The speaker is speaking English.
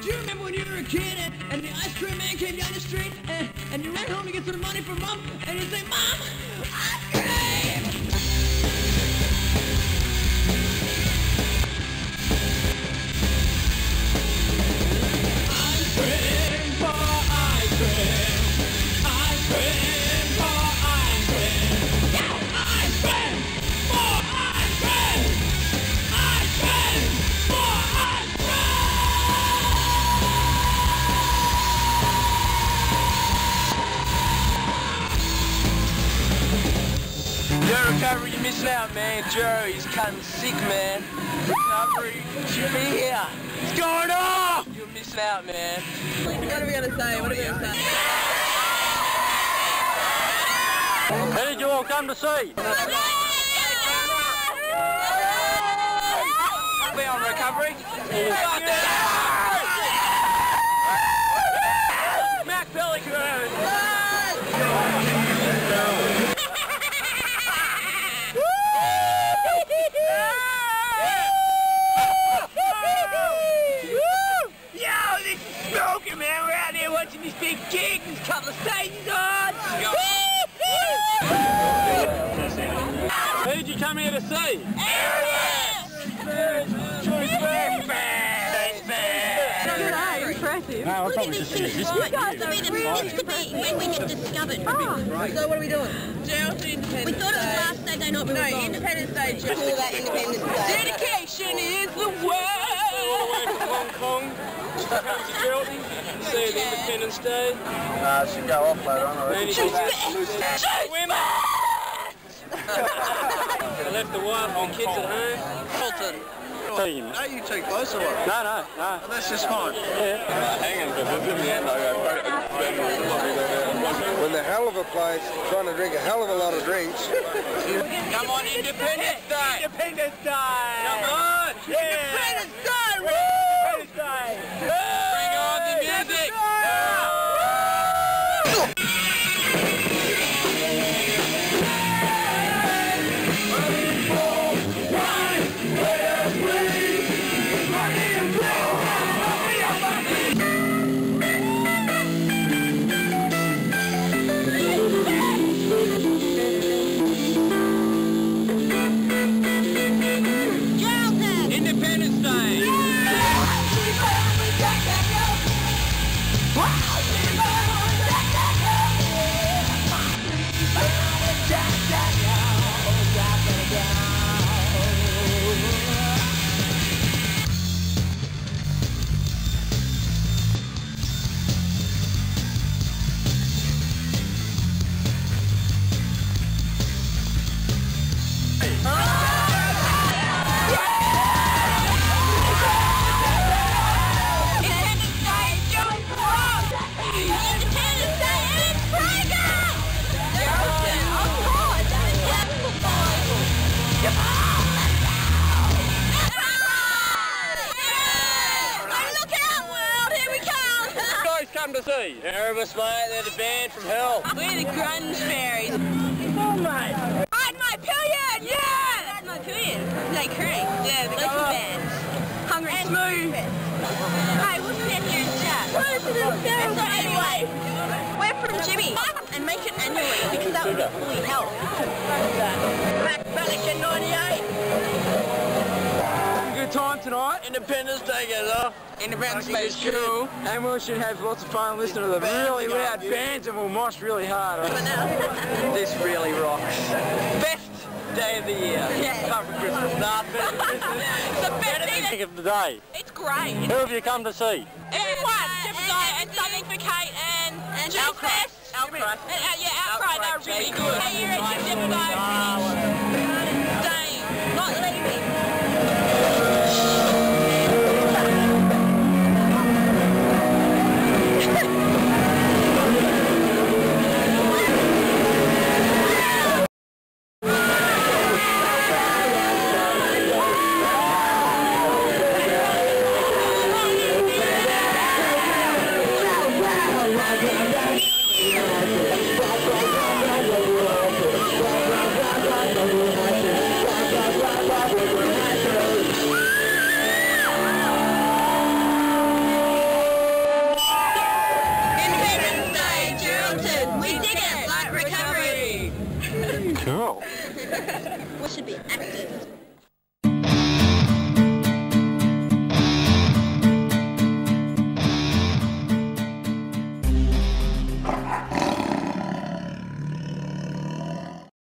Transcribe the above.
Do you remember when you were a kid and, and the ice cream man came down the street and, and you ran home to get some money from mom and you say, Mom, ice Yo, recovery, you're missing out, man. Joe, he's cutting sick, man. Recovery, should be here. What's going on? You're missing out, man. What are we gonna say? What are we gonna say? Who did you all come to see? We on recovery? Mac Pellicano. Yo, this is smoking, man. We're out there watching this big gig. There's a couple of stages on. Who did you come here to see? Impressive. No, I probably just use this You guys are really It's to be when we get discovered. Oh. So what are we doing? Jail to Independence We thought it was last Saturday night we No, gone. Indypendents Day. Just call that Indypendents Day. Dedication is the word. Hong Kong. Come to Geraldton. See the Indypendents Day. Nah, she go off later on already. Women. I left the wife and kids at home. Colton. Team. Are you too close or what? No, no, no. Oh, that's just fine. Yeah. Hanging, but within the end, I go. When the hell of a place, trying to drink a hell of a lot of drinks. Come on, Indypendents Day. Indypendents Day. Come on. Yeah. Indypendents Day. Isso! To see? Erebus, mate. They're the band from hell. We're the grunge fairies. Oh, mate. Ride my pillion! Yeah! Ride my pillion. They cream. Yeah, the local oh. band. Hungry and smooth. Hey, we'll sit here and chat. Indypendents Day goes off. Indypendents Day is cool. And we should have lots of fun listening to the really loud bands and we'll mosh really hard. this really rocks. Best day of the year. Yeah. Apart from Christmas. Nah, better than Christmas. The best Think thing. of the day. It's great. Who have you come to see? Everyone, Jebediah and something for Kate and and Jill Fest. Outcry. And, uh, yeah, Outcry, Outcry, they're really good. Hey, you're at Jebediah.